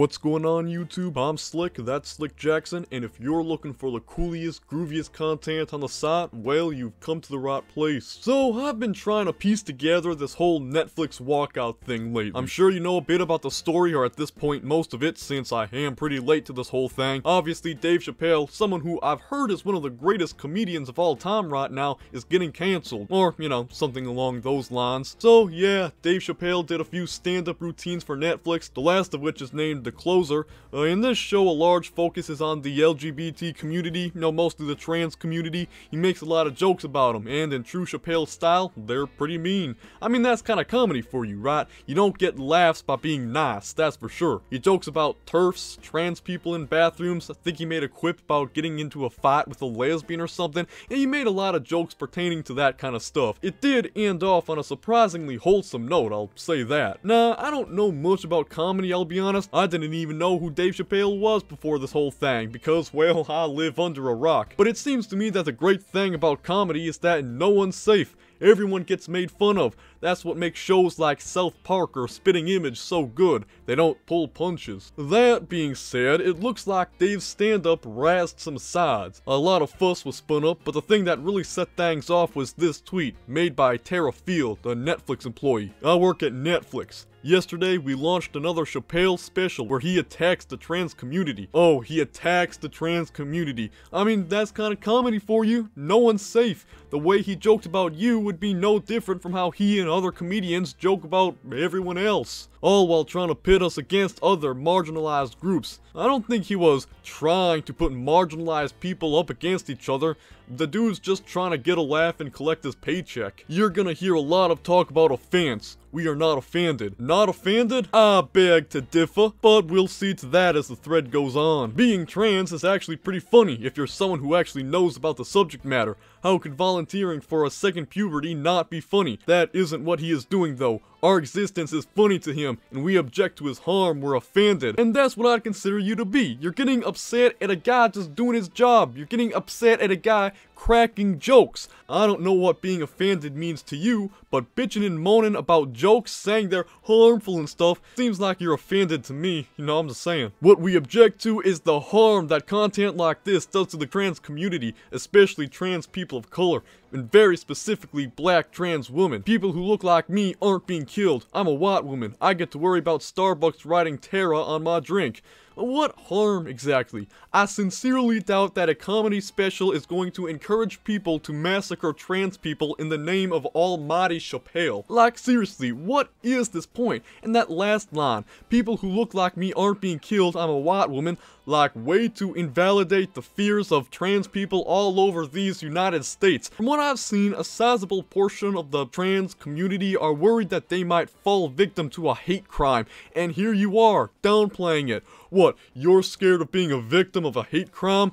What's going on YouTube? I'm Slick, that's Slick Jackson, and if you're looking for the coolest, grooviest content on the site, well, you've come to the right place. So, I've been trying to piece together this whole Netflix walkout thing lately. I'm sure you know a bit about the story, or at this point, most of it, since I am pretty late to this whole thing. Obviously, Dave Chappelle, someone who I've heard is one of the greatest comedians of all time right now, is getting cancelled. Or, you know, something along those lines. So, yeah, Dave Chappelle did a few stand-up routines for Netflix, the last of which is named The Closer. Uh, in this show, a large focus is on the LGBT community, you know, mostly the trans community. He makes a lot of jokes about them, and in true Chappelle style, they're pretty mean. I mean, that's kind of comedy for you, right? You don't get laughs by being nice, that's for sure. He jokes about TERFs, trans people in bathrooms. I think he made a quip about getting into a fight with a lesbian or something, and he made a lot of jokes pertaining to that kind of stuff. It did end off on a surprisingly wholesome note, I'll say that. Nah, I don't know much about comedy, I'll be honest. I didn't even know who Dave Chappelle was before this whole thing, because, well, I live under a rock. But it seems to me that the great thing about comedy is that no one's safe. Everyone gets made fun of. That's what makes shows like South Park or Spitting Image so good. They don't pull punches. That being said, it looks like Dave's stand-up razzed some sides. A lot of fuss was spun up, but the thing that really set things off was this tweet, made by Terra Field, a Netflix employee. I work at Netflix. Yesterday, we launched another Chappelle special where he attacks the trans community. Oh, he attacks the trans community. I mean, that's kind of comedy for you. No one's safe. The way he joked about you would be no different from how he and other comedians joke about everyone else. All while trying to pit us against other marginalized groups. I don't think he was trying to put marginalized people up against each other. The dude's just trying to get a laugh and collect his paycheck. You're gonna hear a lot of talk about offense. We are not offended. Not offended? I beg to differ, but we'll see to that as the thread goes on. Being trans is actually pretty funny if you're someone who actually knows about the subject matter. How could volunteering for a second puberty not be funny? That isn't what he is doing though. Our existence is funny to him, and we object to his harm, we're offended. And that's what I'd consider you to be. You're getting upset at a guy just doing his job. You're getting upset at a guy cracking jokes. I don't know what being offended means to you, but bitching and moaning about jokes, saying they're harmful and stuff, seems like you're offended to me, you know, I'm just saying. What we object to is the harm that content like this does to the trans community, especially trans people of color, and very specifically black trans women. People who look like me aren't being killed. I'm a white woman. I get to worry about Starbucks writing Tara on my drink. What harm exactly? I sincerely doubt that a comedy special is going to encourage people to massacre trans people in the name of almighty Chappelle. Like seriously, what is this point? And that last line, people who look like me aren't being killed, I'm a white woman, like way to invalidate the fears of trans people all over these United States. From what I've seen, a sizable portion of the trans community are worried that they might fall victim to a hate crime, and here you are, downplaying it. What, you're scared of being a victim of a hate crime?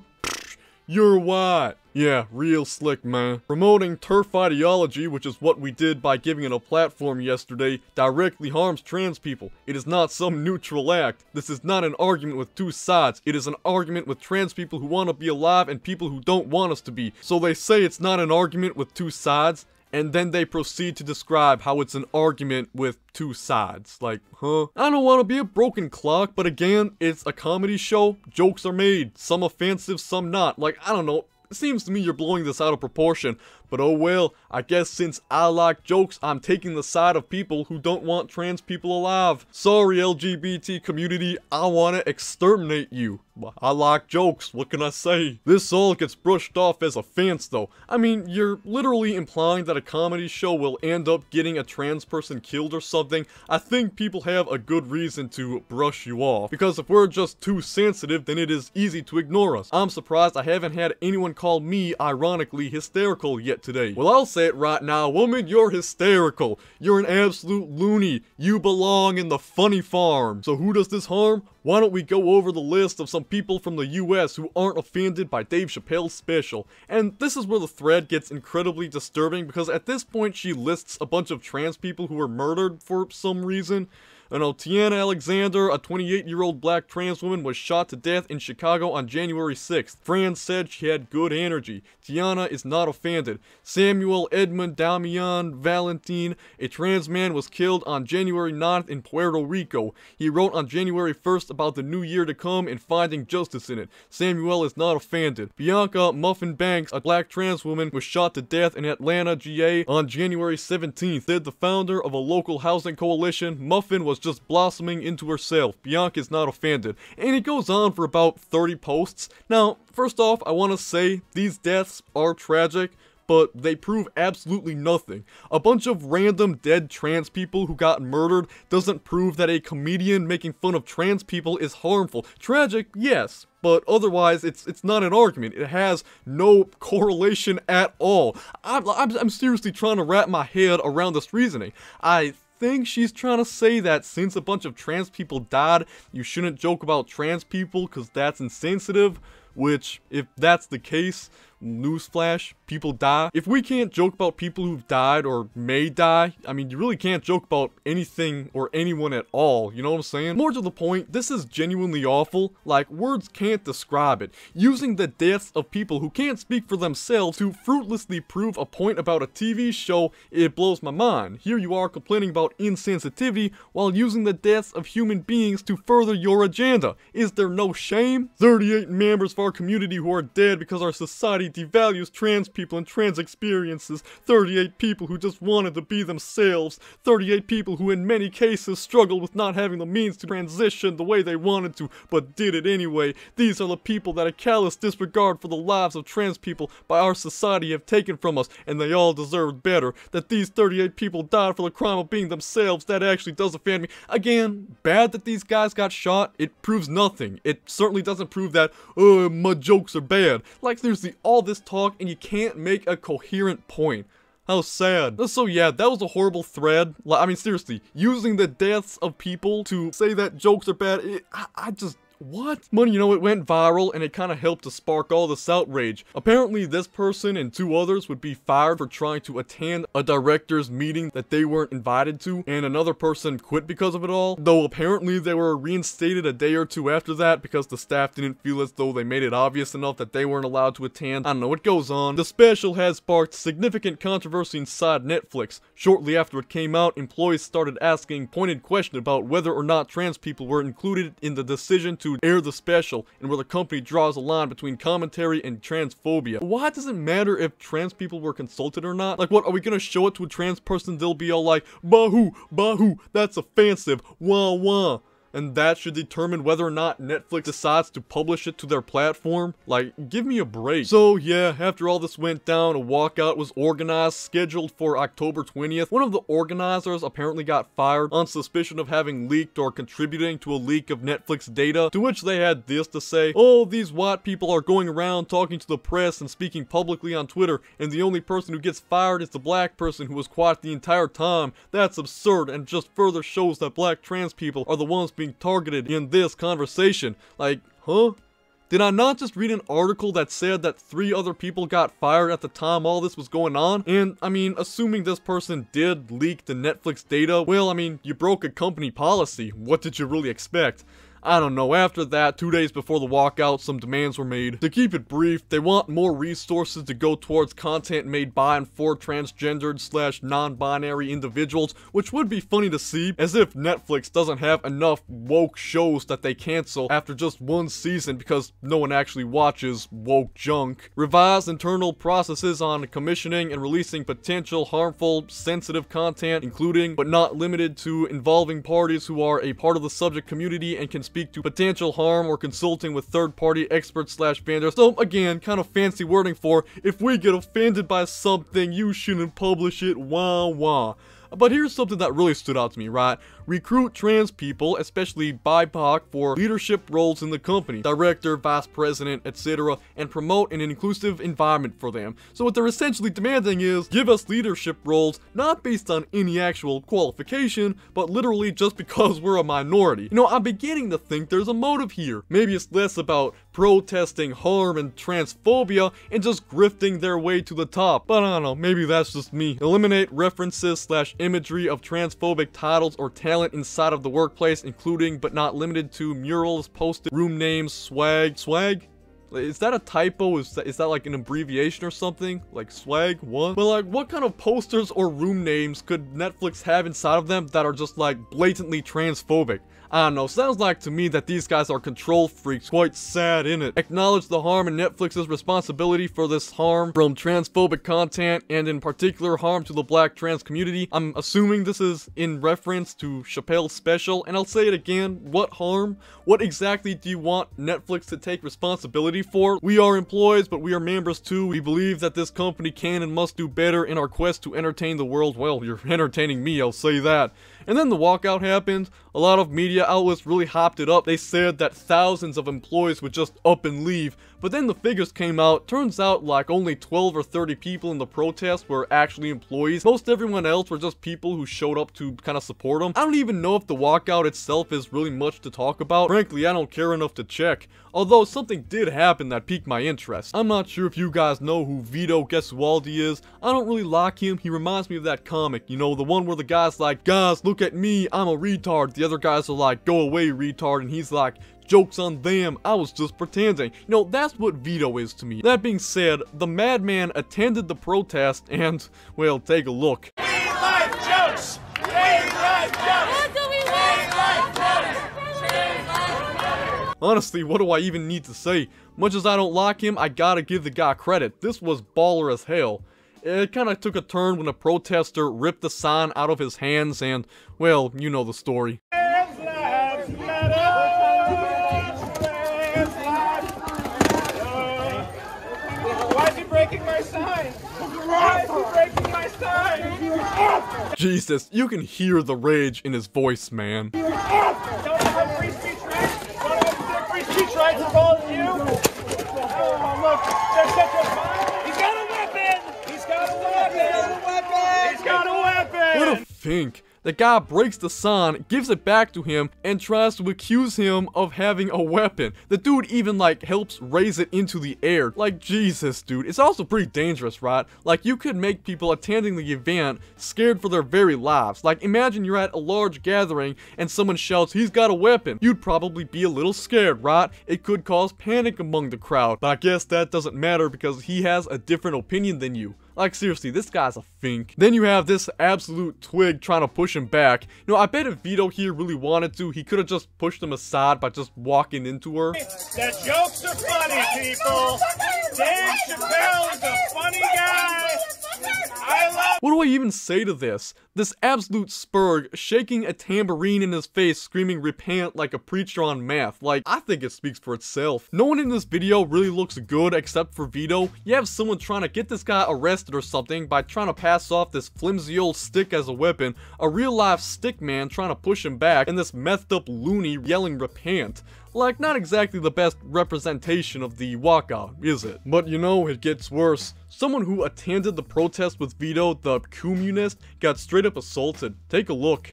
You're white. Yeah, real slick, man. Promoting TERF ideology, which is what we did by giving it a platform yesterday, directly harms trans people. It is not some neutral act. This is not an argument with two sides. It is an argument with trans people who want to be alive and people who don't want us to be. So they say it's not an argument with two sides, and then they proceed to describe how it's an argument with two sides. Like, huh? I don't want to be a broken clock, but again, it's a comedy show. Jokes are made, some offensive, some not. Like, I don't know. It seems to me you're blowing this out of proportion, but oh well, I guess since I like jokes, I'm taking the side of people who don't want trans people alive. Sorry LGBT community, I wanna exterminate you. I like jokes, what can I say? This all gets brushed off as offense though. I mean, you're literally implying that a comedy show will end up getting a trans person killed or something. I think people have a good reason to brush you off. Because if we're just too sensitive, then it is easy to ignore us. I'm surprised I haven't had anyone call me, ironically, hysterical yet today. Well, I'll say it right now, woman, you're hysterical. You're an absolute loony. You belong in the funny farm. So who does this harm? Why don't we go over the list of some people from the US who aren't offended by Dave Chappelle's special? And this is where the thread gets incredibly disturbing because at this point she lists a bunch of trans people who were murdered for some reason. And uh, Tyianna Alexander, a 28-year-old black trans woman, was shot to death in Chicago on January 6th. Fran said she had good energy. Tiana is not offended. Samuel Edmund Damian Valentine, a trans man, was killed on January 9th in Puerto Rico. He wrote on January 1st about the new year to come and finding justice in it. Samuel is not offended. Bianca Muffin Banks, a black trans woman, was shot to death in Atlanta, GA on January 17th. Said the founder of a local housing coalition, Muffin was just blossoming into herself. Bianca is not offended. And it goes on for about 30 posts. Now, first off, I want to say these deaths are tragic but they prove absolutely nothing. A bunch of random dead trans people who got murdered doesn't prove that a comedian making fun of trans people is harmful. Tragic, yes, but otherwise it's it's not an argument. It has no correlation at all. I'm, I'm, I'm seriously trying to wrap my head around this reasoning. I think she's trying to say that since a bunch of trans people died, you shouldn't joke about trans people because that's insensitive, which, if that's the case, newsflash, people die. If we can't joke about people who've died or may die, I mean, you really can't joke about anything or anyone at all, you know what I'm saying? More to the point, this is genuinely awful. Like, words can't describe it. Using the deaths of people who can't speak for themselves to fruitlessly prove a point about a TV show, it blows my mind. Here you are complaining about insensitivity while using the deaths of human beings to further your agenda. Is there no shame? 38 members of our community who are dead because our society devalues trans people and trans experiences, 38 people who just wanted to be themselves, 38 people who in many cases struggled with not having the means to transition the way they wanted to, but did it anyway. These are the people that a callous disregard for the lives of trans people by our society have taken from us, and they all deserve better. That these 38 people died for the crime of being themselves, that actually does offend me. Again, bad that these guys got shot, it proves nothing. It certainly doesn't prove that, oh, my jokes are bad. Like, there's the all this talk and you can't make a coherent point. How sad. So yeah, that was a horrible thread. I mean, seriously, using the deaths of people to say that jokes are bad, it, I, I just what? Money, you know, it went viral and it kind of helped to spark all this outrage. Apparently, this person and two others would be fired for trying to attend a director's meeting that they weren't invited to, and another person quit because of it all. Though apparently they were reinstated a day or two after that because the staff didn't feel as though they made it obvious enough that they weren't allowed to attend. I don't know, it goes on. The special has sparked significant controversy inside Netflix. Shortly after it came out, employees started asking pointed questions about whether or not trans people were included in the decision to to air the special and where the company draws a line between commentary and transphobia. Why does it matter if trans people were consulted or not? Like what, are we gonna show it to a trans person, they'll be all like, Bahoo, Bahoo, that's offensive, wah wah and that should determine whether or not Netflix decides to publish it to their platform. Like, give me a break. So yeah, after all this went down, a walkout was organized, scheduled for October 20th. One of the organizers apparently got fired on suspicion of having leaked or contributing to a leak of Netflix data, to which they had this to say, oh, these white people are going around talking to the press and speaking publicly on Twitter, and the only person who gets fired is the black person who was quiet the entire time. That's absurd and just further shows that black trans people are the ones being targeted in this conversation. Like, huh? Did I not just read an article that said that three other people got fired at the time all this was going on? And, I mean, assuming this person did leak the Netflix data, well, I mean, you broke a company policy. What did you really expect? I don't know, after that, two days before the walkout, some demands were made. To keep it brief, they want more resources to go towards content made by and for transgendered slash non-binary individuals, which would be funny to see, as if Netflix doesn't have enough woke shows that they cancel after just one season because no one actually watches woke junk. Revise internal processes on commissioning and releasing potential harmful, sensitive content, including, but not limited to, involving parties who are a part of the subject community and can speak to potential harm or consulting with third-party experts slash vendors. So again, kind of fancy wording for if we get offended by something, you shouldn't publish it, wah wah. But here's something that really stood out to me, right? Recruit trans people, especially BIPOC, for leadership roles in the company, director, vice president, etc., and promote an inclusive environment for them. So what they're essentially demanding is, give us leadership roles, not based on any actual qualification, but literally just because we're a minority. You know, I'm beginning to think there's a motive here. Maybe it's less about protesting harm and transphobia and just grifting their way to the top. But I don't know, maybe that's just me. Eliminate references slash imagery of transphobic titles or talent inside of the workplace, including but not limited to murals, posted, room names, swag, swag? Is that a typo? Is that, is that like an abbreviation or something? Like swag? What? But like, what kind of posters or room names could Netflix have inside of them that are just like blatantly transphobic? I don't know, sounds like to me that these guys are control freaks, quite sad in it. Acknowledge the harm and Netflix's responsibility for this harm from transphobic content and in particular harm to the black trans community. I'm assuming this is in reference to Chappelle's special, and I'll say it again, what harm? What exactly do you want Netflix to take responsibility for? We are employees, but we are members too. We believe that this company can and must do better in our quest to entertain the world. Well, you're entertaining me, I'll say that. And then the walkout happened. A lot of media outlets really hopped it up. They said that thousands of employees would just up and leave. But then the figures came out. Turns out like only 12 or 30 people in the protest were actually employees. Most everyone else were just people who showed up to kind of support them. I don't even know if the walkout itself is really much to talk about. Frankly, I don't care enough to check. Although something did happen that piqued my interest. I'm not sure if you guys know who Vito Gesualdi is. I don't really like him. He reminds me of that comic, you know, the one where the guy's like, guys, look at me, I'm a retard. The other guys are like, go away, retard. And he's like, Joke's on them, I was just pretending. You know, that's what Vito is to me. That being said, the madman attended the protest and, well, take a look. jokes! jokes! Honestly, what do I even need to say? Much as I don't like him, I gotta give the guy credit. This was baller as hell. It kinda took a turn when a protester ripped the sign out of his hands and, well, you know the story. Breaking my sign? Why is he breaking my sign? Jesus, you can hear the rage in his voice, man. Don't have free speech rights? Don't have free speech rights as well as you? Oh, look, there's such a... He's got a weapon! He's got a weapon! He's got a weapon! What a fink. The guy breaks the sign, gives it back to him, and tries to accuse him of having a weapon. The dude even like helps raise it into the air. Like Jesus, dude. It's also pretty dangerous, right? Like you could make people attending the event scared for their very lives. Like imagine you're at a large gathering and someone shouts, he's got a weapon. You'd probably be a little scared, right? It could cause panic among the crowd. But I guess that doesn't matter because he has a different opinion than you. Like, seriously, this guy's a fink. Then you have this absolute twig trying to push him back. You know, I bet if Vito here really wanted to, he could have just pushed him aside by just walking into her. The jokes are funny, people. Dave Chappelle is a funny guy. What do I even say to this? This absolute spurg shaking a tambourine in his face screaming repent like a preacher on math. Like, I think it speaks for itself. No one in this video really looks good except for Vito. You have someone trying to get this guy arrested or something by trying to pass off this flimsy old stick as a weapon, a real life stick man trying to push him back, and this methed up loony yelling repent. Like, not exactly the best representation of the walkout, is it? But you know, it gets worse. Someone who attended the protest with Vito, the communist, got straight up assaulted. Take a look.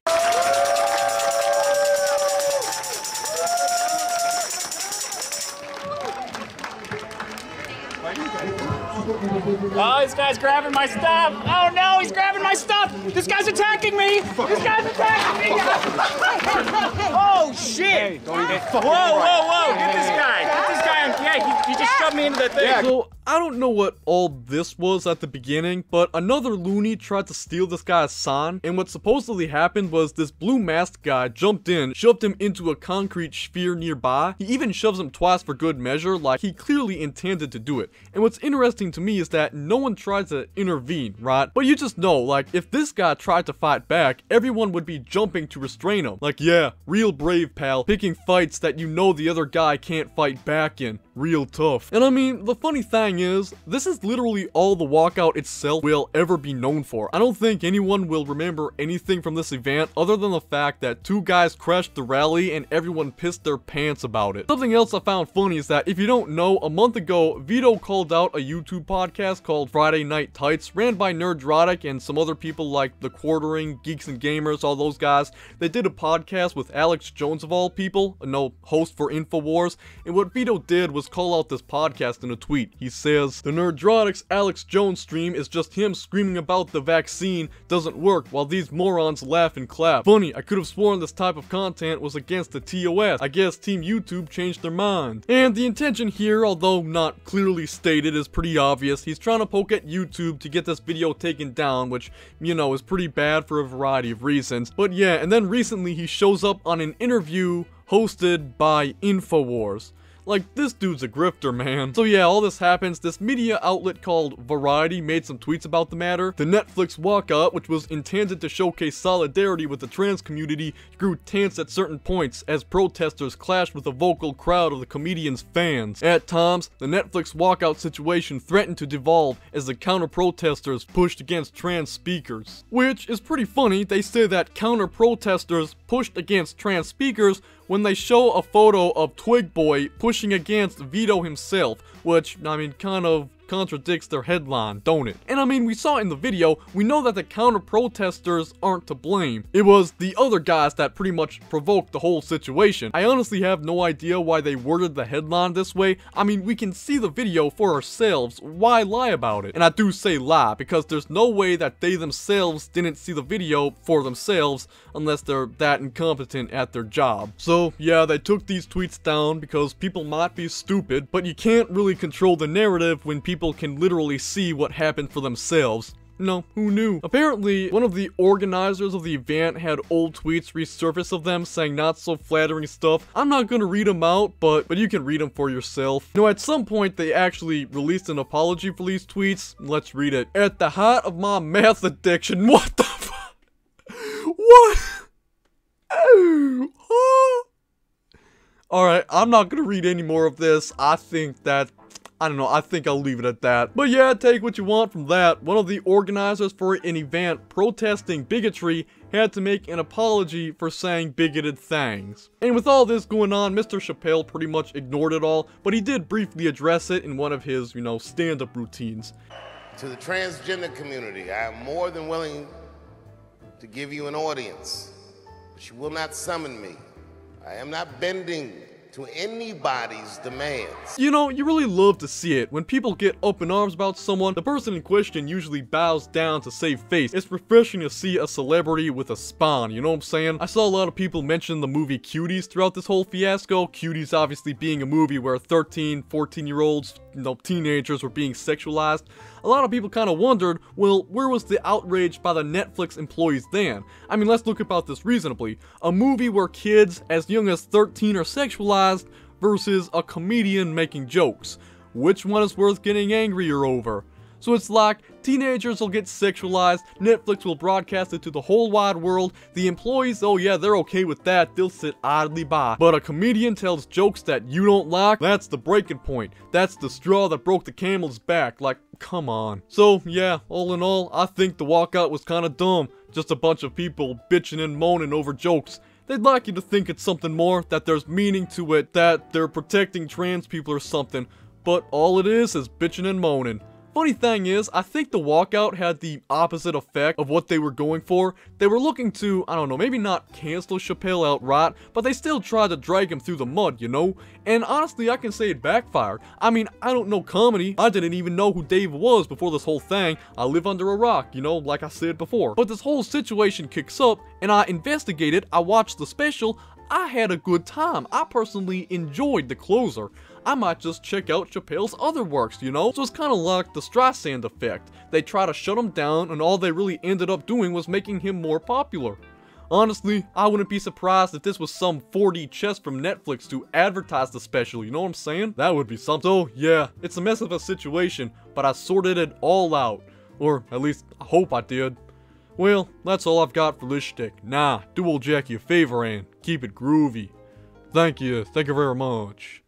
Oh, this guy's grabbing my stuff. Oh no, he's grabbing my stuff. This guy's attacking me. This guy's attacking me. oh shit. Hey, whoa, whoa, whoa. Get this guy. Get this guy. Yeah, he, he just shoved me into the thing. So, I don't know what all this was at the beginning, but another loony tried to steal this guy's sign, and what supposedly happened was this blue masked guy jumped in, shoved him into a concrete sphere nearby. He even shoves him twice for good measure, like he clearly intended to do it. And what's interesting to me is that no one tried to intervene, right? But you just know, like, if this guy tried to fight back, everyone would be jumping to restrain him. Like, yeah, real brave, pal, picking fights that you know the other guy can't fight back in. Real tough. And I mean, the funny thing is, this is literally all the walkout itself will ever be known for. I don't think anyone will remember anything from this event other than the fact that two guys crashed the rally and everyone pissed their pants about it. Something else I found funny is that if you don't know, a month ago, Vito called out a YouTube podcast called Friday Night Tights, ran by Nerdrotic and some other people like The Quartering, Geeks and Gamers, all those guys. They did a podcast with Alex Jones of all people, a no host for InfoWars, and what Vito did was call out this podcast in a tweet. He says, The Nerdrotics Alex Jones stream is just him screaming about the vaccine doesn't work while these morons laugh and clap. Funny, I could have sworn this type of content was against the TOS. I guess Team YouTube changed their mind. And the intention here, although not clearly stated, is pretty obvious. He's trying to poke at YouTube to get this video taken down, which, you know, is pretty bad for a variety of reasons. But yeah, and then recently he shows up on an interview hosted by InfoWars. Like, this dude's a grifter, man. So yeah, all this happens. This media outlet called Variety made some tweets about the matter. The Netflix walkout, which was intended to showcase solidarity with the trans community, grew tense at certain points as protesters clashed with a vocal crowd of the comedian's fans. At times, the Netflix walkout situation threatened to devolve as the counter-protesters pushed against trans speakers. Which is pretty funny, they say that counter-protesters pushed against trans speakers when they show a photo of Twig Boy pushing against Vito himself, which, I mean, kind of contradicts their headline, don't it? And I mean, we saw in the video, we know that the counter-protesters aren't to blame. It was the other guys that pretty much provoked the whole situation. I honestly have no idea why they worded the headline this way. I mean, we can see the video for ourselves. Why lie about it? And I do say lie, because there's no way that they themselves didn't see the video for themselves unless they're that incompetent at their job. So, yeah, they took these tweets down because people might be stupid, but you can't really control the narrative when people people can literally see what happened for themselves. No, who knew? Apparently, one of the organizers of the event had old tweets resurface of them saying not so flattering stuff. I'm not gonna read them out, but but you can read them for yourself. You know, at some point, they actually released an apology for these tweets. Let's read it. At the height of my math addiction, what the fuck? What? Alright, I'm not gonna read any more of this. I think that I don't know, I think I'll leave it at that. But yeah, take what you want from that. One of the organizers for an event protesting bigotry had to make an apology for saying bigoted things. And with all this going on, Mr. Chappelle pretty much ignored it all, but he did briefly address it in one of his, you know, stand-up routines. To the transgender community, I am more than willing to give you an audience, but you will not summon me. I am not bending to anybody's demands. You know, you really love to see it. When people get up in arms about someone, the person in question usually bows down to save face. It's refreshing to see a celebrity with a spawn, you know what I'm saying? I saw a lot of people mention the movie Cuties throughout this whole fiasco. Cuties obviously being a movie where 13, 14 year olds, you know, teenagers were being sexualized a lot of people kind of wondered, well, where was the outrage by the Netflix employees then? I mean, let's look about this reasonably. A movie where kids as young as 13 are sexualized versus a comedian making jokes. Which one is worth getting angrier over? So it's like, teenagers will get sexualized, Netflix will broadcast it to the whole wide world, the employees, oh yeah, they're okay with that, they'll sit idly by. But a comedian tells jokes that you don't like, that's the breaking point. That's the straw that broke the camel's back, like, come on. So yeah, all in all, I think the walkout was kinda dumb. Just a bunch of people bitching and moaning over jokes. They'd like you to think it's something more, that there's meaning to it, that they're protecting trans people or something. But all it is is bitching and moaning. Funny thing is, I think the walkout had the opposite effect of what they were going for. They were looking to, I don't know, maybe not cancel Chappelle outright, but they still tried to drag him through the mud, you know? And honestly, I can say it backfired. I mean, I don't know comedy. I didn't even know who Dave was before this whole thing. I live under a rock, you know, like I said before. But this whole situation kicks up, and I investigated, I watched the special, I had a good time. I personally enjoyed the closer. I might just check out Chappelle's other works, you know? So it's kinda like the Streisand effect. They try to shut him down and all they really ended up doing was making him more popular. Honestly, I wouldn't be surprised if this was some 4D chess from Netflix to advertise the special, you know what I'm saying? That would be something. So, yeah, it's a mess of a situation, but I sorted it all out. Or, at least, I hope I did. Well, that's all I've got for this shtick. Nah, do old Jackie a favor and keep it groovy. Thank you, thank you very much.